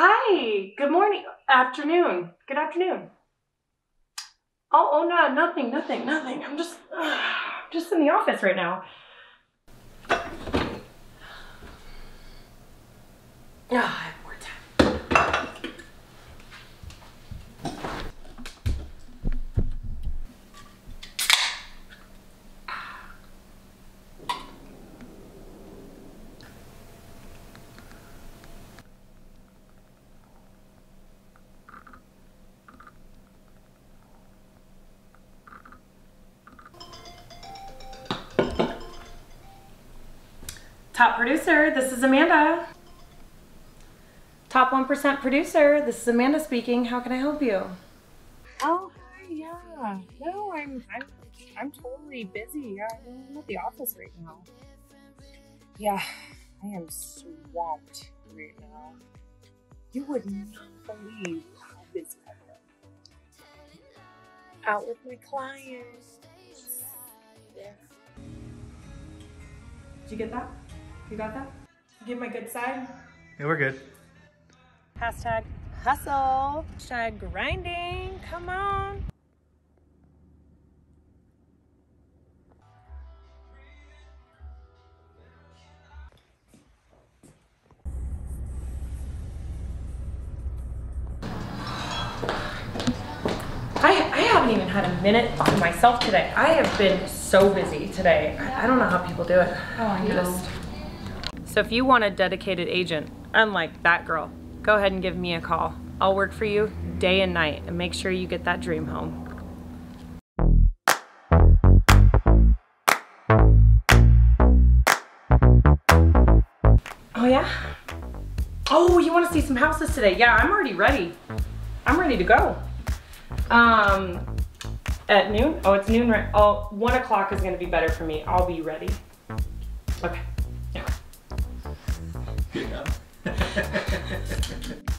Hi, good morning, afternoon, good afternoon. Oh, oh no, nothing, nothing, nothing. I'm just, uh, just in the office right now. Ah, Top producer, this is Amanda. Top 1% producer, this is Amanda speaking. How can I help you? Oh, hi, yeah. No, I'm I'm I'm totally busy. I'm at the office right now. Yeah, I am swamped right now. You would not believe how busy I am. Out with my clients. Yeah. Did you get that? You got that? Give my good side. Yeah, we're good. Hashtag hustle. Hashtag grinding. Come on. I, I haven't even had a minute to myself today. I have been so busy today. I, I don't know how people do it. Oh, I know. So if you want a dedicated agent, unlike that girl, go ahead and give me a call. I'll work for you day and night and make sure you get that dream home. Oh yeah? Oh, you want to see some houses today? Yeah, I'm already ready. I'm ready to go. Um, at noon? Oh, it's noon right? Oh, one o'clock is gonna be better for me. I'll be ready. Okay. Yeah. Good enough.